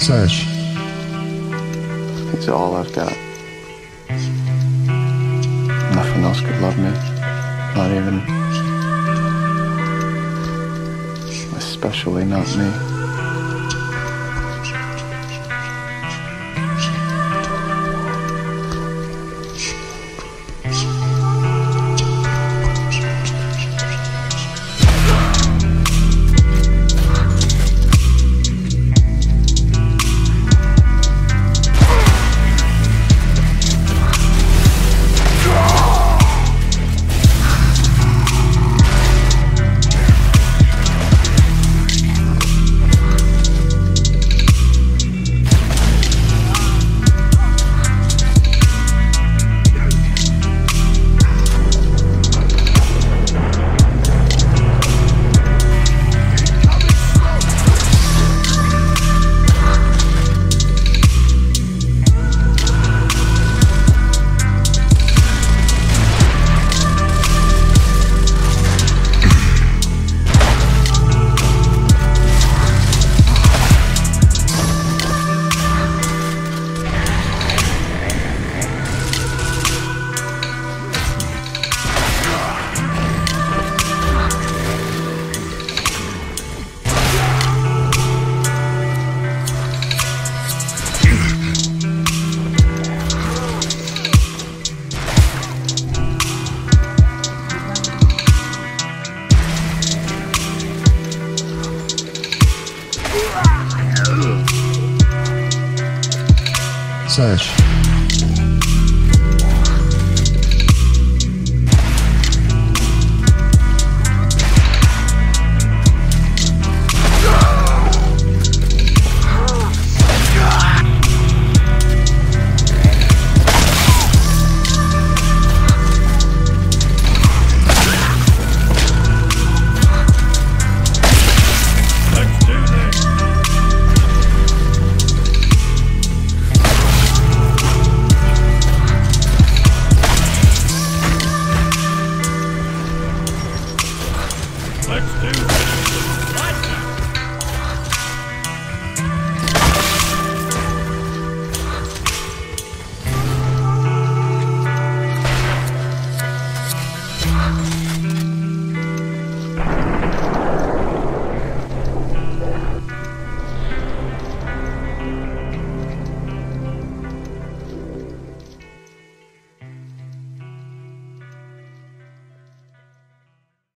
Serge. He's all I've got. Nothing else could love me. Not even. Especially not me. Sancho.